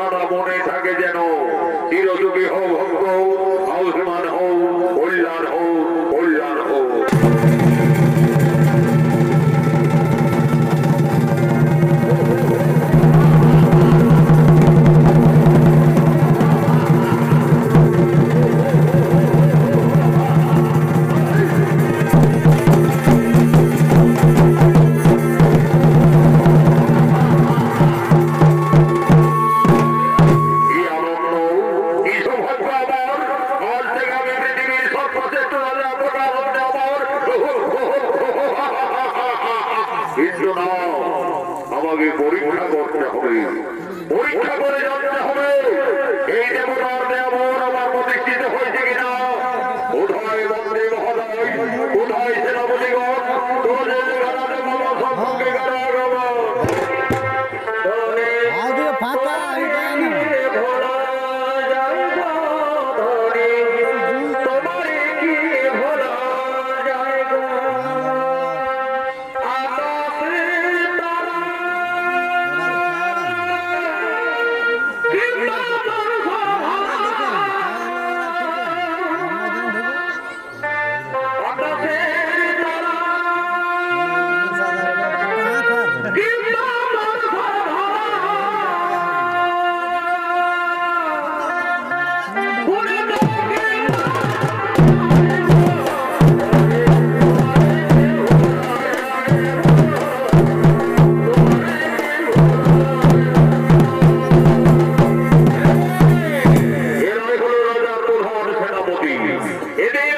কথাটা মনে থাকে যেন এদের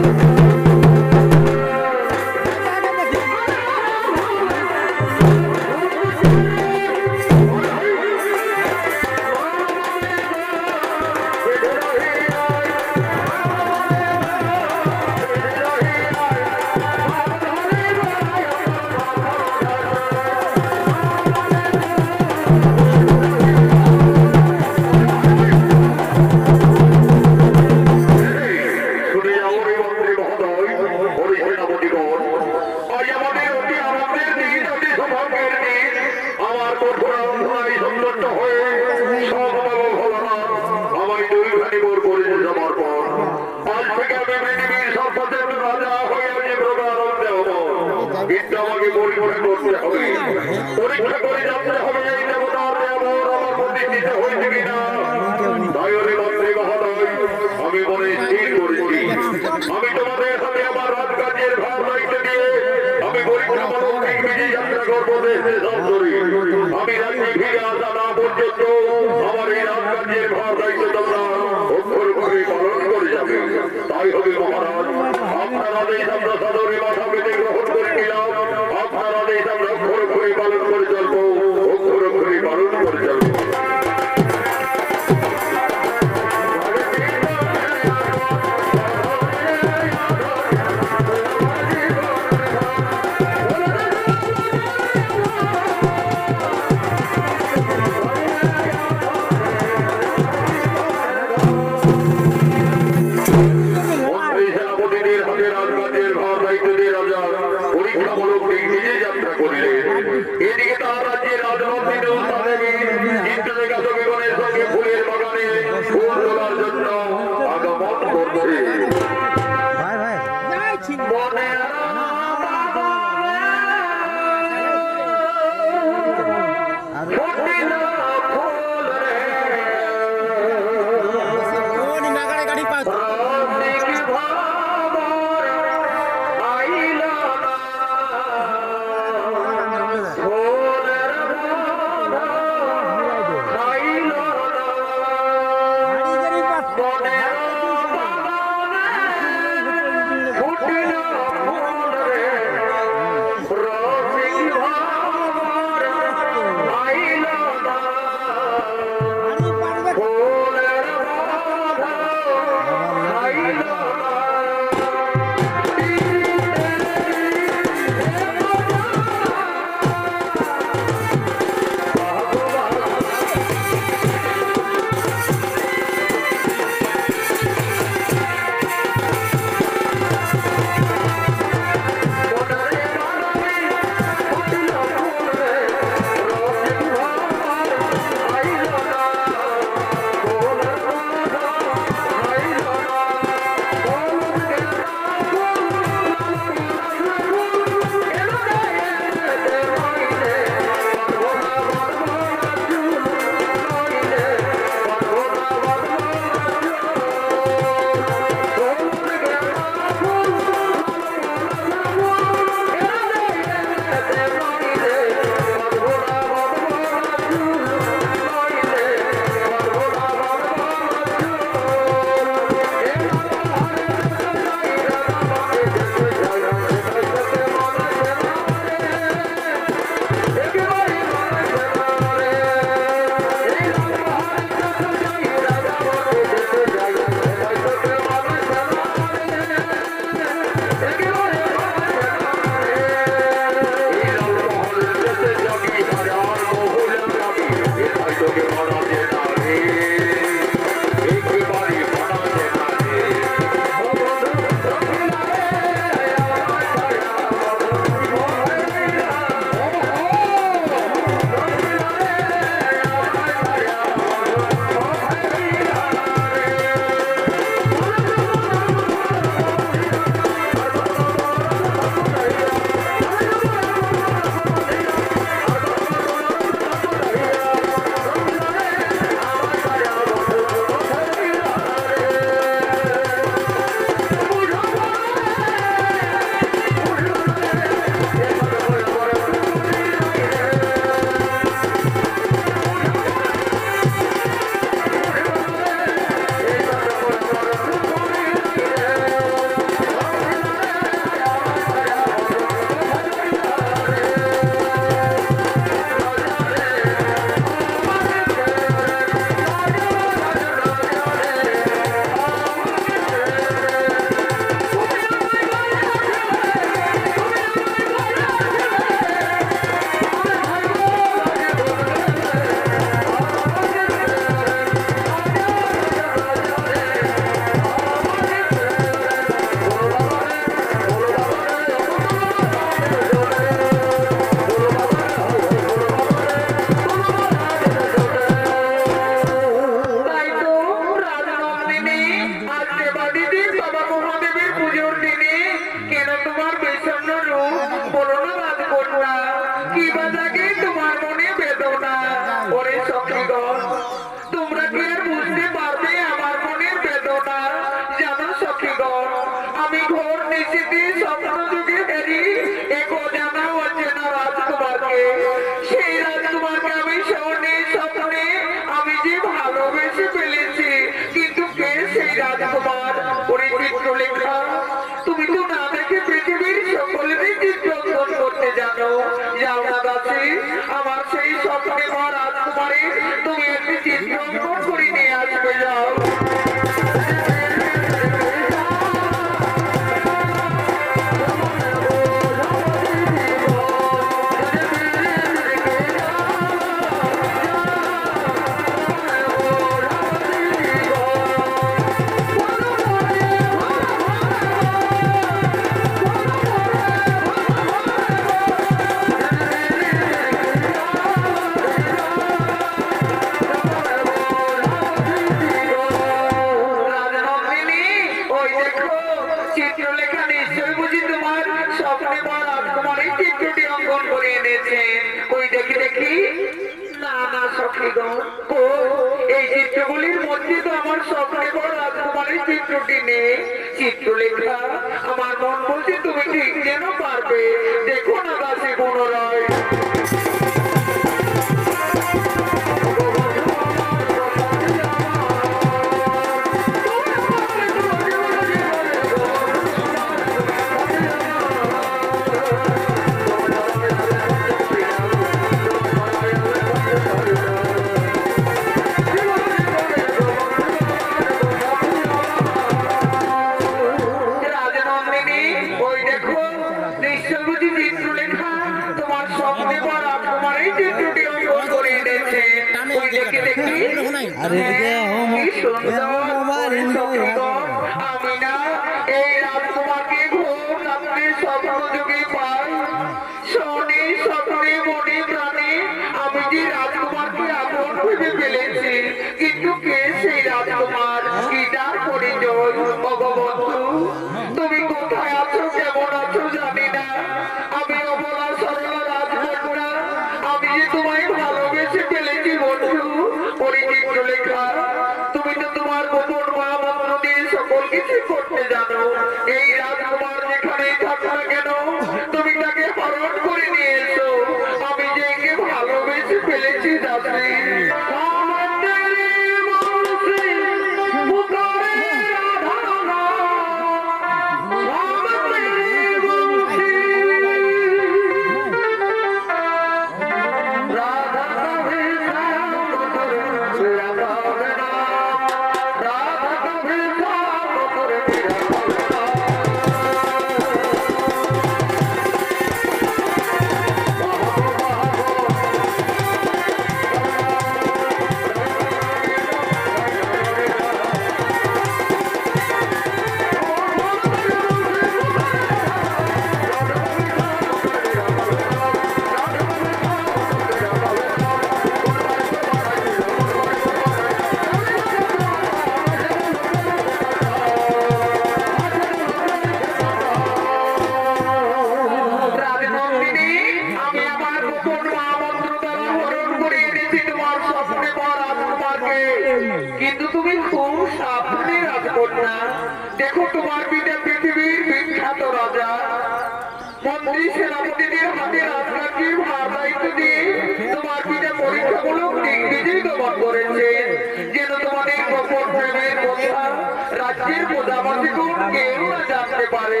রাতের প্রজাপতিগণ কেউ না জানতে পারে?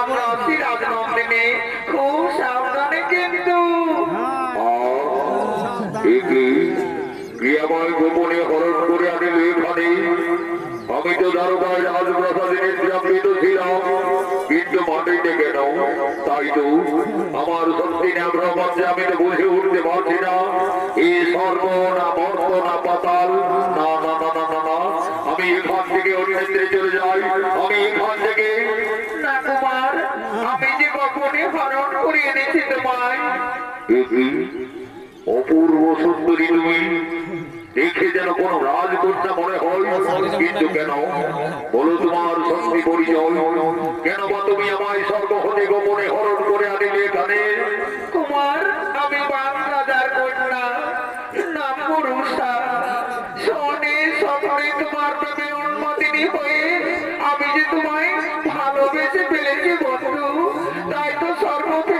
আমরা খুব সাবধানে কিন্তু। ক্রিয়াময় গোপনে হরণ করে আমি এখানে আমি তো দারোগায় রাজপ্রাসাদে নির্যাতিত ছিলাম, কিন্তু তাই তো আমার শক্তি নাগ্রহ আমি তো বুঝে উঠতে পারছি না। এই সর্ব না মর্ত না পাতাল না এখান থেকে অন্যত্রে চলে যাই আমি এখান থেকে না আমি যে গোপনে হরণ করে এনেছি তোমায়। অপূর্ব সুন্দরী তুমি। দেখে যেন কোন রাজকন্যা মনে হয় কিন্তু কেন? বলো তোমার সত্যি পরিচয়। কেন বা তুমি আমায় স্বর্গ হতে গোপনে হরণ করে আনিলে এখানে? তোমার আমি বাংলাদার Thank you.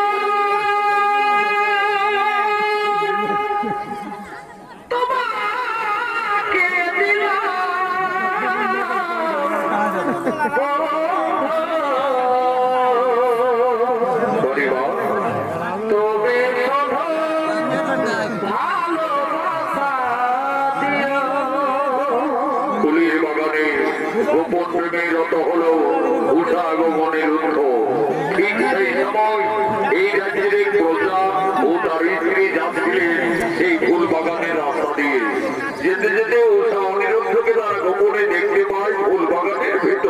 here.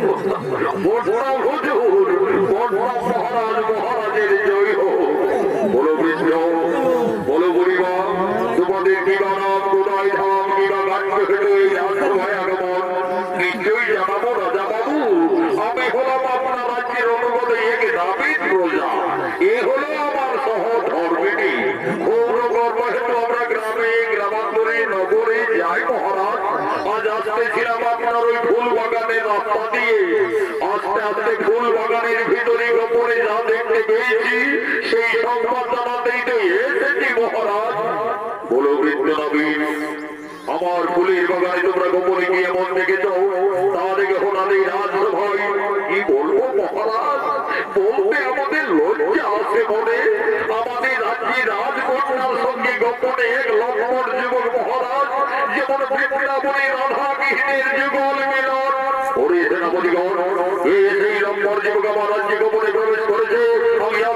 Por favor, পেয়েছি সেই সংবাদ জানাতেই তো এসেছি, মহারাজ। বলো বৃদ্ধ আমার ফুলের বাগানে তোমরা গোপনে গিয়ে মন দেখেছ তা দেখে হোনাদের রাজসভায় কি বলব, মহারাজ? বলতে আমাদের লজ্জা আছে মনে আমাদের রাজ্যে রাজকন্যার সঙ্গে গোপনে এক লম্বর যুবক মহারাজ। যেমন বৃন্দাবনে রাধা কৃষ্ণের যুগল মিলন। ওরে সেনাপতিগণ, এই সেই লম্বর যুবক আমার রাজ্যে গোপনে প্রবেশ করেছে।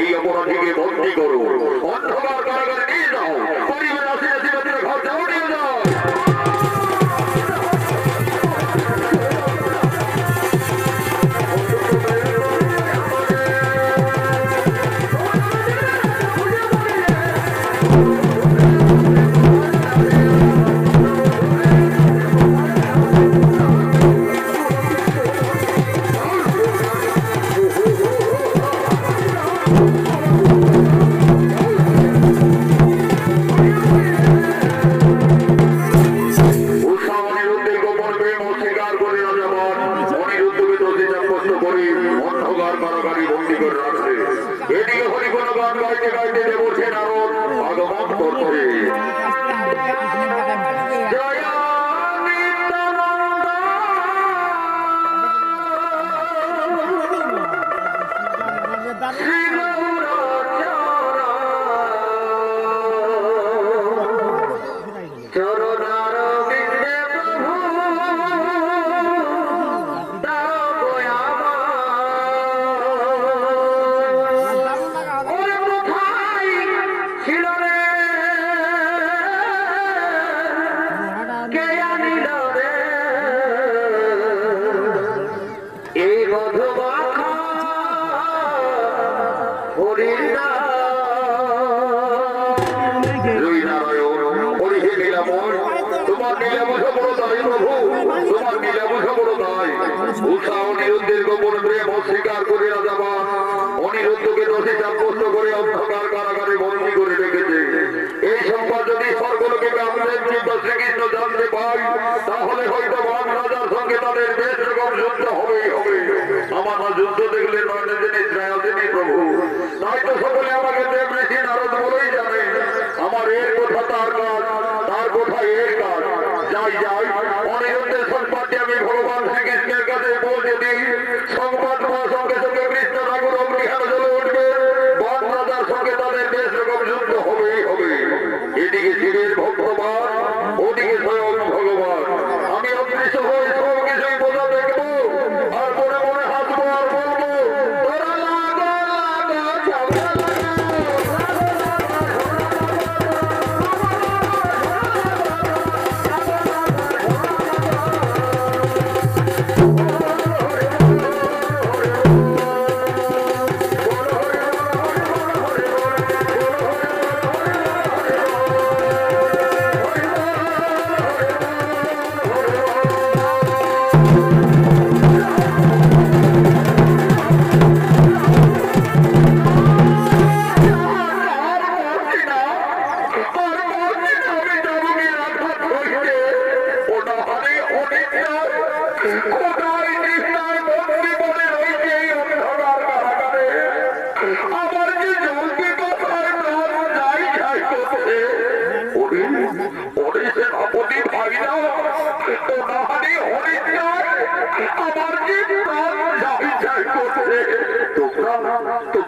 এই অপরাধীকে বন্দী করো অন্ধকার কারাগারে নিয়ে যাও সেটা জানতে পাই তাহলে হয়তো মহান রাজার সঙ্গে তাদের বেশ রকম যুদ্ধ হবেই হবে। আমার না যুদ্ধ দেখলে নয় জিনিস দয়া দিনই প্রভু। নয়তো সকলে আমাকে দেব নারদ বলেই জানে। আমার এর কথা তার কাজ, তার কথা এর কাজ। যাই যাই, অনিরুদ্ধের সংবাদটি আমি ভগবান শ্রীকৃষ্ণের কাছে পৌঁছে দিই। সংবাদ সঙ্গে সঙ্গে কৃষ্ণ ঠাকুর して、独断と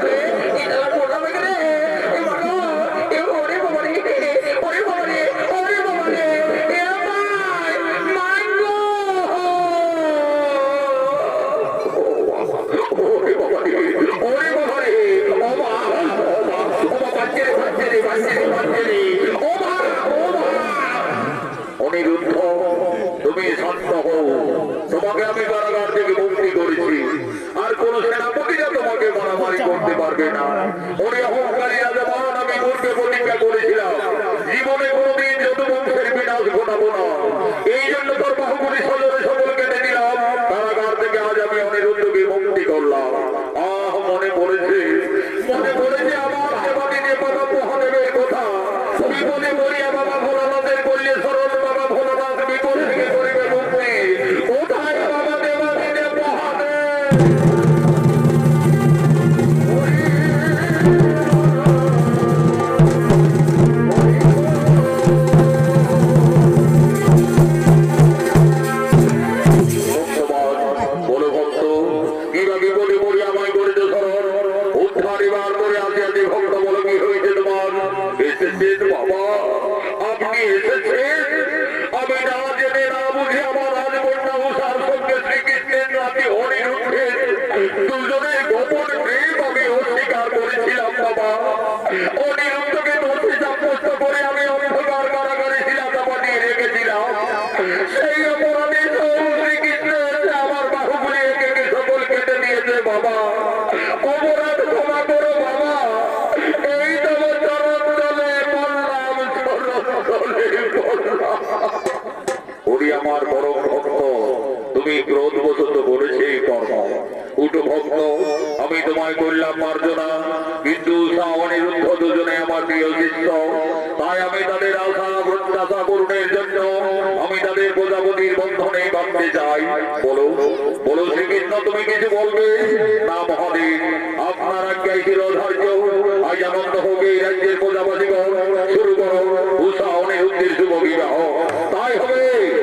y no উনি আমার বড় ভক্ত তুমি ক্রোধ আমি করলাম মার্জনা কিন্তু শ্রাবণের দুজনে আমার প্রিয় শিষ্য। তাই আমি তাদের আশা, প্রত্যাশা পূরণের জন্য আমি তাদের প্রজাপতির বন্ধনে বাঁধতে চাই। বলো বলো শ্রীকৃষ্ণ, তুমি কিছু বলবে? না, মহাদেব। আপনার আজ্ঞায় ছিল ধৈর্য আজ আনন্দ হোক এই রাজ্যের প্রজাপতি শুরু করো, উষা অনিরুদ্ধের শুভ বিবাহ। তাই হবে।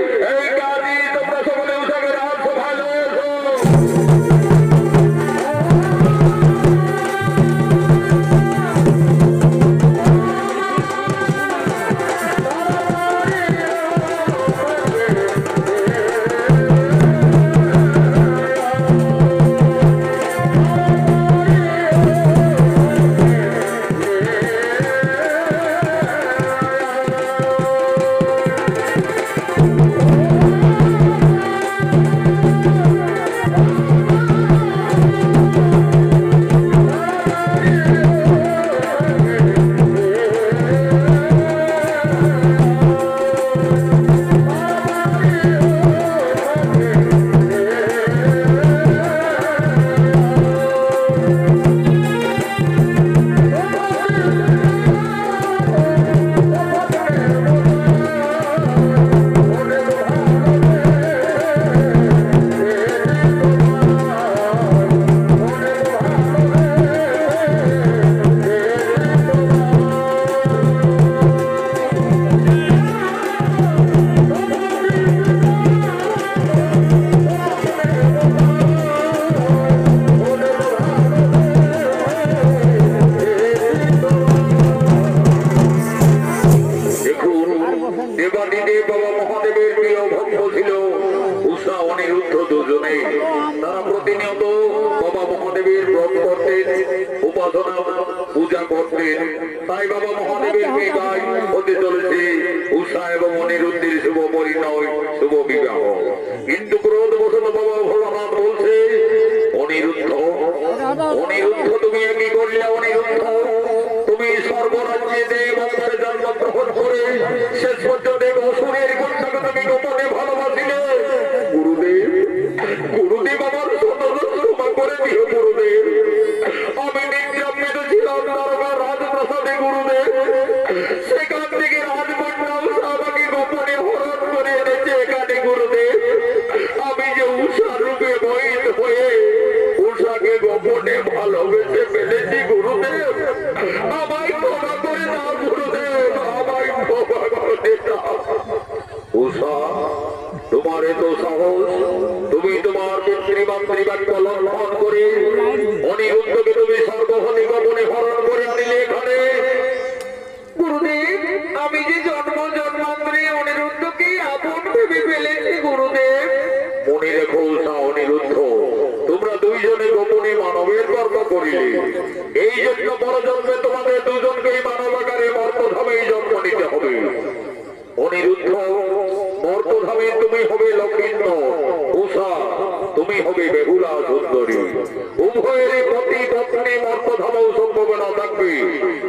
থাকবে।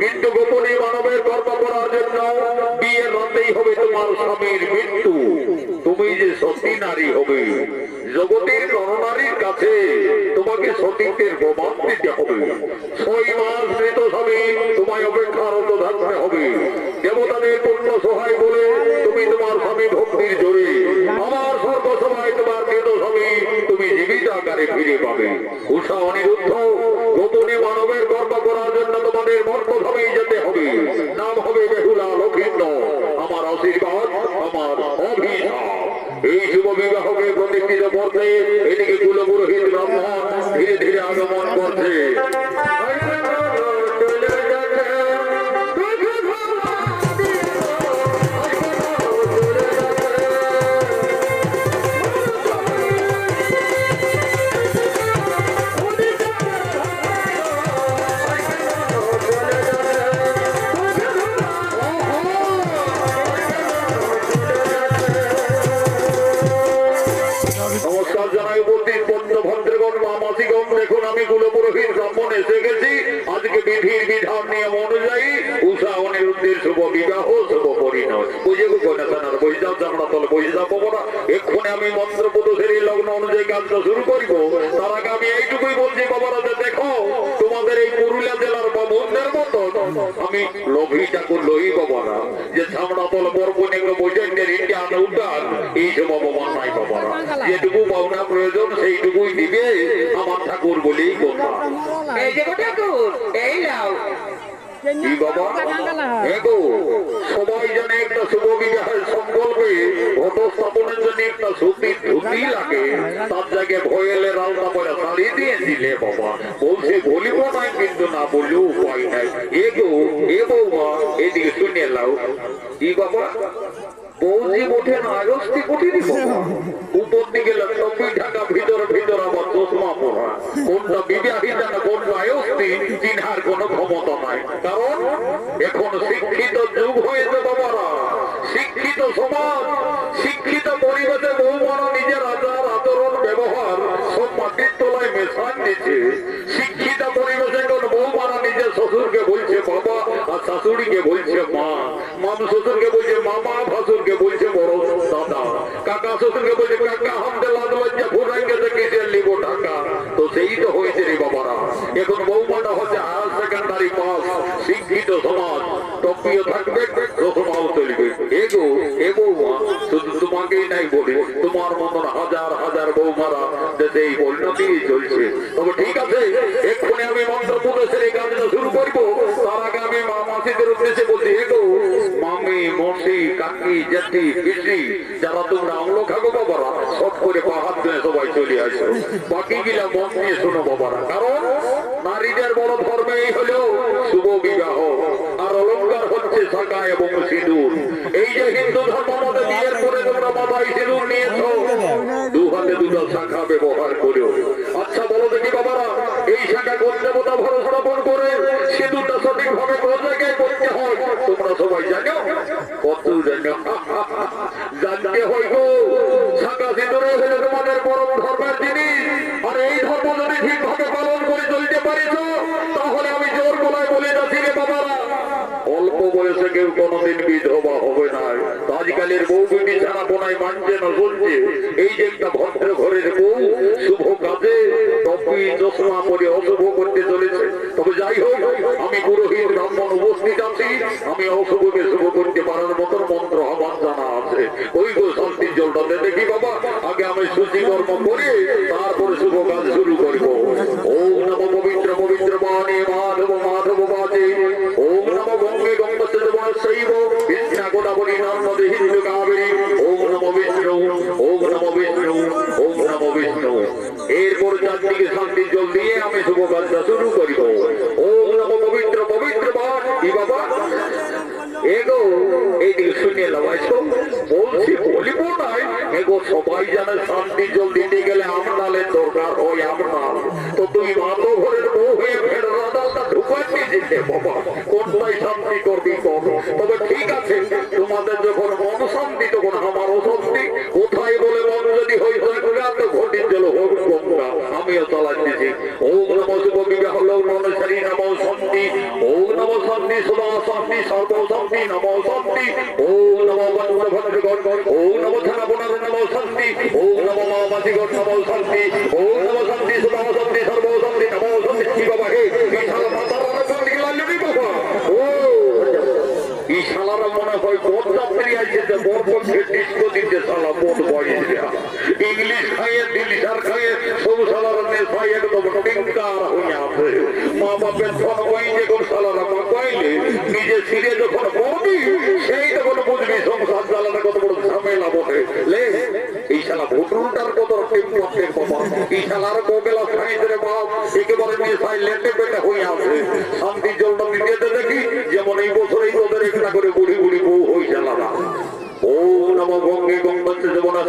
কিন্তু গোপনে মানবের করার জন্য রাতেই হবে তোমার স্বামীর মৃত্যু। তুমি যে সতী নারী হবে, জগতের কাছে তোমাকে প্রমাণ দিতে হবে। ছয় মাস মৃত স্বামী, তোমায় থাকতে হবে। দেবতাদের সহায় বলে তুমি তোমার স্বামী ভক্তির জোরে, আমার তোমার মৃত স্বামী তুমি জীবিত আকারে ফিরে পাবে। উষা অনিরুদ্ধ গোপনে মানবের কর্ম করার জন্য তোমাদের মর্মভাবেই যেতে হবে। নাম হবে বেহুলা লক্ষিন্ন আমার আশীর্বাদ, আমার অভিশাপ। এই যুব বিবাহকে প্রতিষ্ঠিত করতে এদিকে কুলপুরোহিত ব্রাহ্মণ ধীরে ধীরে আগমন করছে। শুভ বিবাহ শুভ পরিণয় বুঝে গো কন্যাসানার বৈশাখ আমরা তলে বৈশাখ পাবো না এক্ষুনি আমি মন্ত্র পুরুষের এই লগ্ন অনুযায়ী কাজটা শুরু করিব। তার আগে আমি এইটুকুই বলছি বাবারা যে দেখো, তোমাদের এই পুরুলিয়া জেলার বাবুদের মতো আমি লোভী ঠাকুর লোহি বাবারা। যে ছামড়া তল বরপনে বৈশাখের ইন্ডিয়া উদ্যান, এই সব অপমান নাই বাবারা। যেটুকু পাওনা প্রয়োজন, সেইটুকুই দিবে আমার ঠাকুর বলেই কথা। এই যে ঠাকুর, এই নাও। তার জায়গায় ভয়েলে রালটা করে শাড়ি দিয়েছিলে বাবা। বলছে বলিব না কিন্তু না বললেও উপায় নাই। এগো, এ বৌমা, এদিকে শুনে লাও বাবা? বৌজি ওঠে না আগস্তি উঠিনি উপর দিকে লক্ষ্মী ঢাকা, ভিতর ভিতর আবার চশমা পড়া কোনটা বিবাহিতা না কোনটা আয়স্তি চিনহার কোনো ক্ষমতা নাই। কারণ এখন শিক্ষিত যুগ হয়েছে বাবারা। শিক্ষিত সমাজ, শিক্ষিত পরিবেশে বৌমারা নিজের আচার, আচরণ, ব্যবহার সব মাটির তলায় মেশান দিচ্ছে শিক্ষিত পরিবেশে এখন বৌমারা নিজের শ্বশুরকে বলছে বাবা আর শাশুড়িকে বলছে মা মাম শ্বশুরকে বলছে মামা ভাসুরকে বলছে বড় দাদা। কাকা শ্বশুরকে বলছে, কাকা হামতে লাদ লজ্জা ফুরাই গেছে কিসের টাকা তো সেই তো হয়েছে রে বাবারা। এখন বৌমাটা হচ্ছে হায়ার সেকেন্ডারি পাস, শিক্ষিত সমাজ টপিও থাকবে রসমাও চলবে। এগো এ বৌমা, শুধু তোমাকেই নাই বলি, তোমার মতন হাজার হাজার বৌমারা দেশে এই পরিণতি চলছে। তবে ঠিক আছে, এক্ষুনি আমি মন্ত্র প্রদেশের এই কাজটা শুরু করব। তার আগে আমি মা মাসিদের উদ্দেশ্যে বলছি এগো মামি, মসি, কাকি, জেঠি, পিসি, যারা তোমরা আমলো খাগো বাবারা, সব করে পাহাড় দিয়ে সবাই চলে আসো। বাকি গিলা দিয়ে শোনো বাবারা, কারণ নারীদের বড় ধর্মে এই হলো শুভ বিবাহ আচ্ছা করে? সিঁদুরটা সঠিকভাবে কোন জায়গায় জানো? কত জানো? জানতে হইব সাদা ভিতরে হলো তোমাদের পরম ধর্মের জিনিস। আর এই ধর্ম যদি ঠিকভাবে পালন করে চলতে পারিস তাহলে আমি জোর গলায় বলে যাচ্ছি রে বাবারা। অল্প বয়সে কেউ কোনোদিন বিধবা হবে না। আজকালের বউ বিবি ছাড়া কোনায় মানছে না শুনছে এই যে একটা ভদ্র ঘরের বউ, শুভ কাজে, টপি চশমা পরে অশুভ করতে চলেছে। তবে যাই হোক আমি গুরুহীর ব্রাহ্মণ উপস্থিত আছি। আমি অশুভকে শুভ করতে পারার মতন মন্ত্র আহ্বান জানা আছে। ওই গো শান্তির জলটা দেখি বাবা? আগে আমি সূচি কর্ম করে, তারপরে যে কোন শালারা মা নিজে ছিঁড়ে যখন পড়বি সেই তখন বুঝবি সংসার জ্বালানো কত বড় ঝামেলা বটে। লে বাবা এই শালার হয়ে যেমন এই তোদের একটা করে বুড়ি বুড়ি বউ হই চালানা ওম নম গঙ্গে যমুনা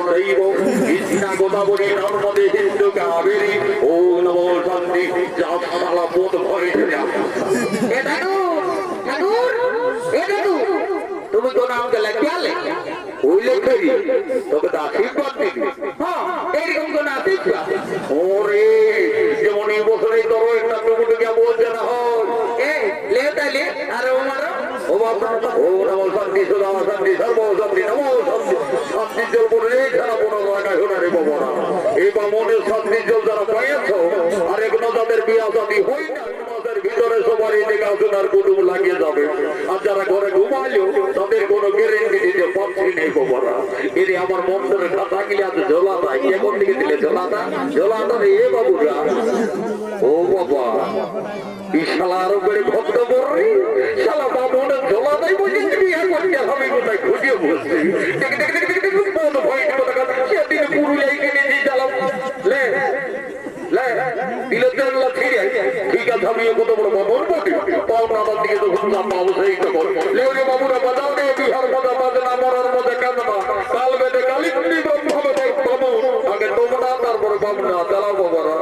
কৃষ্ণা গোদাবরী নর্মদে সিন্ধু কাবেরী। ওম নম শান্তি যা শালা বোধ ভরে এ দাদু ঠাকুর এ দাদু তুমি তো না হয় লে তাইলে ও বাবা ও জল পড়লে ছাড়া কোনো জায়গায় শোনা রে বাবা বা মনের জল যারা পাইয়াছ আর এগুলো তাদের বিয়া শান্তি হই না ভিতরে সবারই দেখাশোনার কুটুম লাগিয়ে যাবে আর যারা ঘরে ঘুমাইলো তাদের কোনো গ্যারেন্টি দিতে পারছি নেই বাবারা এরে আমার মন্ত্রের খাতা গিলে আছে ঝোলাটা কেমন দিকে দিলে ঝোলাটা ঝোলাটা রে বাবুরা ও বাবা এই শালা আরও করে ভক্ত বর্রি শালা বামনের ঝোলা নাই বুঝি বিয়ে করতে হবে কোথায় খুঁজিয়ে বসছি দেখ দেখ দেখ দেখ দেখ ঠিক আছে, আমি কত বড় বাবুর বটি। পাওনাদার দিকে তো ঘুরলাম বাবু সেই তো কর লে রে বাবুরা, বাজাও রে বিহার বাজা, বাজনা, মরার মধ্যে কাঁদবা কাল বেদে কালিন্দি ব্রহ্ম বাবু তারপরে বাবুরা চালাও বাবারা।